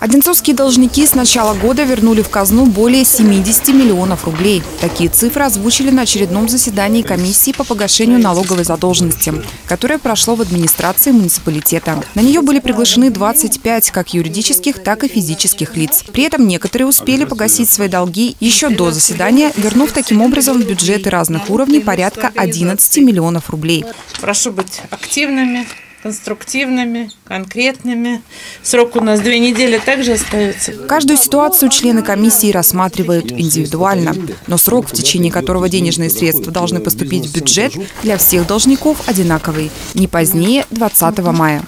Одинцовские должники с начала года вернули в казну более 70 миллионов рублей. Такие цифры озвучили на очередном заседании комиссии по погашению налоговой задолженности, которое прошло в администрации муниципалитета. На нее были приглашены 25 как юридических, так и физических лиц. При этом некоторые успели погасить свои долги еще до заседания, вернув таким образом в бюджеты разных уровней порядка 11 миллионов рублей. Прошу быть активными, конструктивными, конкретными. Срок у нас две недели также остается. Каждую ситуацию члены комиссии рассматривают индивидуально, но срок, в течение которого денежные средства должны поступить в бюджет, для всех должников одинаковый – не позднее 20 мая.